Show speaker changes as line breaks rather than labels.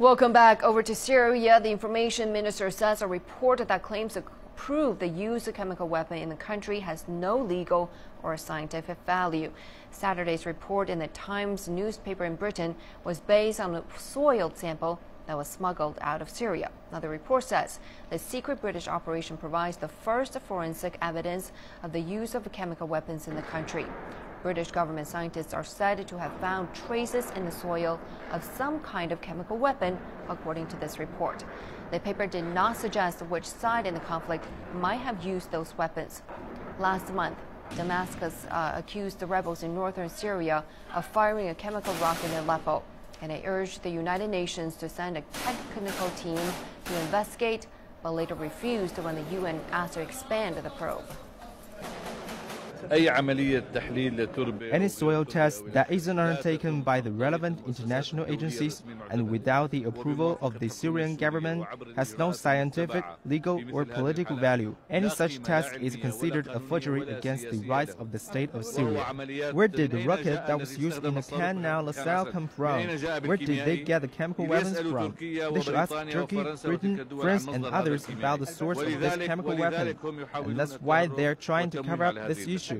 Welcome back over to Syria. The information minister says a report that claims to prove the use of chemical weapon in the country has no legal or scientific value. Saturday's report in the Times newspaper in Britain was based on a soiled sample that was smuggled out of Syria. Now, the report says the secret British operation provides the first forensic evidence of the use of chemical weapons in the country. British government scientists are said to have found traces in the soil of some kind of chemical weapon, according to this report. The paper did not suggest which side in the conflict might have used those weapons. Last month, Damascus uh, accused the rebels in northern Syria of firing a chemical rocket in Aleppo, and it urged the United Nations to send a technical team to investigate, but later refused when the UN asked to expand the probe.
Any soil test that isn't undertaken by the relevant international agencies and without the approval of the Syrian government has no scientific, legal, or political value. Any such test is considered a forgery against the rights of the state of Syria. Where did the rocket that was used in the Khan al-Assal come from? Where did they get the chemical weapons from? They should ask Turkey, Britain, France, and others about the source of this chemical weapon. And that's why they're trying to cover up this issue.